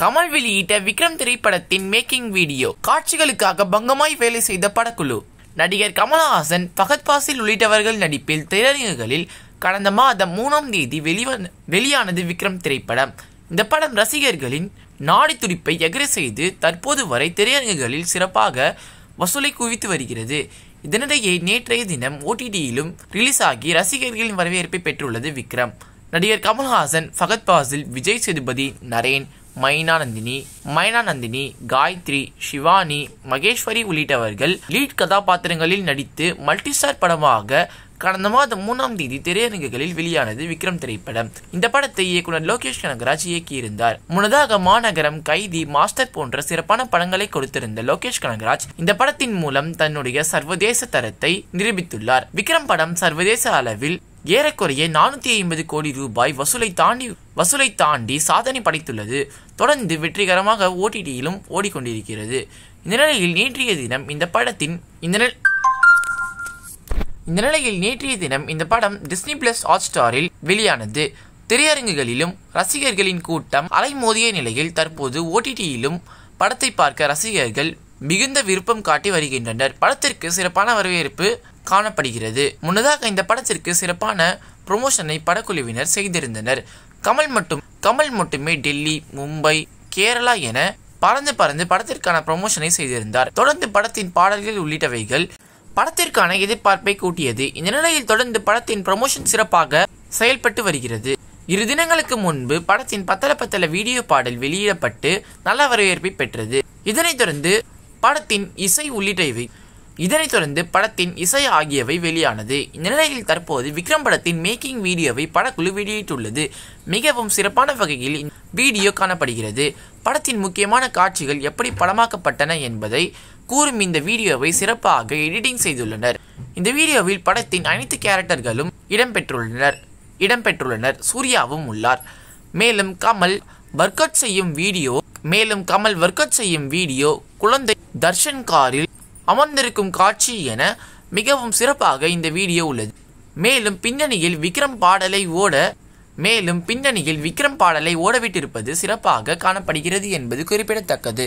கமல் வெளியிட்ட விக்ரம் திரைப்படத்தின் making video காட்சிகளுக்காக பங்கமாய் வேலை செய்த படக்குழு. நடிகர் கமலஹாசன் பகத் பாசில் உள்ளிட்டவர்கள் நடிப்பில் திரையரங்குகளில் கடந்த மாதம் மூணாம் தேதி வெளிவ- வெளியானது விக்ரம் திரைப்படம். இந்த படம் ரசிகர்களின் நாடி துடிப்பை எகர செய்து தற்போது வரை திரையரங்குகளில் சிறப்பாக வசூலை குவித்து வருகிறது. இதனிடையே நேற்றைய தினம் ஓடிடியிலும் ரிலீஸ் ஆகி ரசிகர்களின் வரவேற்பை பெற்றுள்ளது விக்ரம். நடிகர் கமல்ஹாசன் ஃபகத் பாசில் விஜய் சேதுபதி நரேன் மைனா நந்தினி மைனா நந்தினி காயத்ரி சிவானி மகேஸ்வரி உள்ளிட்டவர்கள் லீட் கதாபாத்திரங்களில் நடித்து மல்டிஸ்டார் படமாக கடந்த மாதம் மூணாம் தேதி திரையரங்குகளில் வெளியானது விக்ரம் திரைப்படம். இந்த படத்தை இயக்குனர் லோகேஷ் கனகராஜ் இயக்கியிருந்தார். முன்னதாக மாநகரம் கைதி மாஸ்டர் போன்ற சிறப்பான படங்களை கொடுத்திருந்த லோகேஷ் கனகராஜ் இந்த படத்தின் மூலம் தன்னுடைய சர்வதேச தரத்தை நிரூபித்துள்ளார். விக்ரம் படம் சர்வதேச அளவில் ஏறக்குறைய நானூத்தி ஐம்பது கோடி ரூபாய் வசூலை தாண்டி வசூலை தாண்டி சாதனை படைத்துள்ளது. தொடர்ந்து வெற்றிகரமாக ஓடிடியிலும் ஓடிக்கொண்டிருக்கிறது. இந்த நிலையில் நேற்றைய தினம் இந்த படத்தின் இந்த இந்த நிலையில் நேற்றைய தினம் இந்த படம் டிஸ்னி பிளஸ் ஹாட் ஸ்டாரில் வெளியானது. திரையரங்குகளிலும் ரசிகர்களின் கூட்டம் அலைமோதிய நிலையில் தற்போது ஓடிடியிலும் படத்தை பார்க்க ரசிகர்கள் மிகுந்த விருப்பம் காட்டி வருகின்றனர். படத்திற்கு சிறப்பான வரவேற்பு காணப்படுகிறது. முன்னதாக இந்த படத்திற்கு சிறப்பான ப்ரொமோஷனை படக்குழுவினர் செய்திருந்தனர். கமல் மட்டும் கமல் மட்டுமே டெல்லி மும்பை கேரளா என பறந்து பறந்து படத்திற்கான ப்ரொமோஷனை செய்திருந்தார். தொடர்ந்து படத்தின் பாடல்கள் உள்ளிட்டவைகள் படத்திற்கான எதிர்பார்ப்பை கூட்டியது. இந்த நிலையில் தொடர்ந்து படத்தின் ப்ரமோஷன் சிறப்பாக செயல்பட்டு வருகிறது. இரு தினங்களுக்கு முன்பு படத்தின் பத்தல பத்தல வீடியோ பாடல் வெளியிடப்பட்டு நல்ல வரவேற்பை பெற்றது. இதனைத் தொடர்ந்து படத்தின் இசை உள்ளிட்டவை இதனைத் தொடர்ந்து படத்தின் இசை ஆகியவை வெளியானது. இந்த நிலையில் தற்போது விக்ரம் படத்தின் மேக்கிங் வீடியோவை படக்குழு வெளியிட்டுள்ளது. மிகவும் சிறப்பான வகையில் வீடியோ காணப்படுகிறது. படத்தின் முக்கியமான காட்சிகள் எப்படி படமாக்கப்பட்டன என்பதை கூறும் இந்த வீடியோவை சிறப்பாக எடிட்டிங் செய்துள்ளனர். இந்த வீடியோவில் படத்தின் அனைத்து கேரக்டர்களும் இடம்பெற்றுள்ளனர். இடம்பெற்றுள்ளனர். சூர்யாவும் உள்ளார். மேலும் கமல் ஒர்க் அவுட் செய்யும் வீடியோ மேலும் கமல் ஒர்க் அவுட் செய்யும் வீடியோ குழந்தை தர்ஷன் காரில் அமர்ந்திருக்கும் காட்சி என மிகவும் சிறப்பாக இந்த வீடியோ உள்ளது. மேலும் பின்னணியில் விக்ரம் பாடலை ஓட மேலும் பின்னணியில் விக்ரம் பாடலை ஓடவிட்டிருப்பது சிறப்பாக காணப்படுகிறது என்பது குறிப்பிடத்தக்கது.